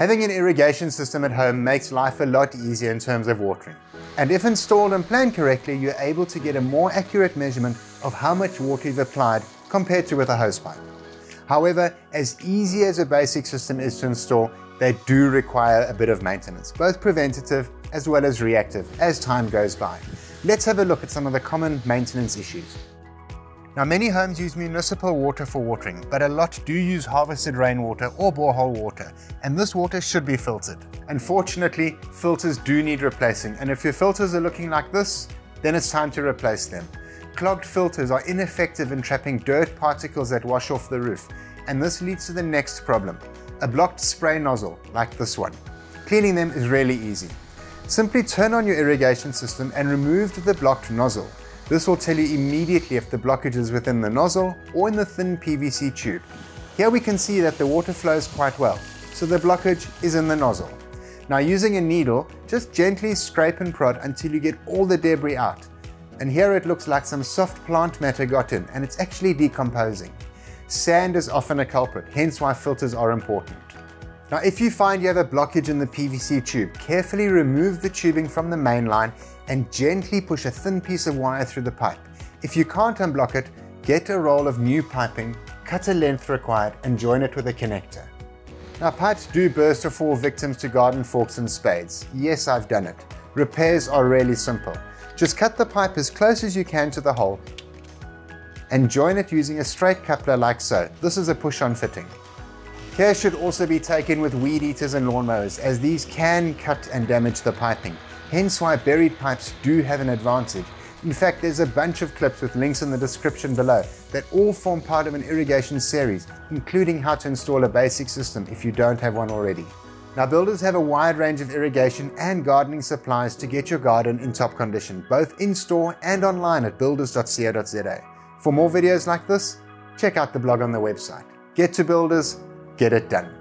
Having an irrigation system at home makes life a lot easier in terms of watering. And if installed and planned correctly, you're able to get a more accurate measurement of how much water you've applied compared to with a hosepipe. However, as easy as a basic system is to install, they do require a bit of maintenance, both preventative as well as reactive as time goes by. Let's have a look at some of the common maintenance issues. Now many homes use municipal water for watering, but a lot do use harvested rainwater or borehole water, and this water should be filtered. Unfortunately, filters do need replacing, and if your filters are looking like this, then it's time to replace them. Clogged filters are ineffective in trapping dirt particles that wash off the roof, and this leads to the next problem, a blocked spray nozzle like this one. Cleaning them is really easy. Simply turn on your irrigation system and remove the blocked nozzle. This will tell you immediately if the blockage is within the nozzle or in the thin PVC tube. Here we can see that the water flows quite well, so the blockage is in the nozzle. Now using a needle, just gently scrape and prod until you get all the debris out. And here it looks like some soft plant matter got in and it's actually decomposing. Sand is often a culprit, hence why filters are important. Now if you find you have a blockage in the PVC tube, carefully remove the tubing from the main line and gently push a thin piece of wire through the pipe. If you can't unblock it, get a roll of new piping, cut a length required and join it with a connector. Now pipes do burst or fall victims to garden forks and spades. Yes, I've done it. Repairs are really simple. Just cut the pipe as close as you can to the hole and join it using a straight coupler like so. This is a push-on fitting. Care should also be taken with weed eaters and lawnmowers as these can cut and damage the piping. Hence why buried pipes do have an advantage. In fact, there's a bunch of clips with links in the description below that all form part of an irrigation series, including how to install a basic system if you don't have one already. Now builders have a wide range of irrigation and gardening supplies to get your garden in top condition, both in-store and online at builders.co.za. For more videos like this, check out the blog on the website. Get to Builders, get it done.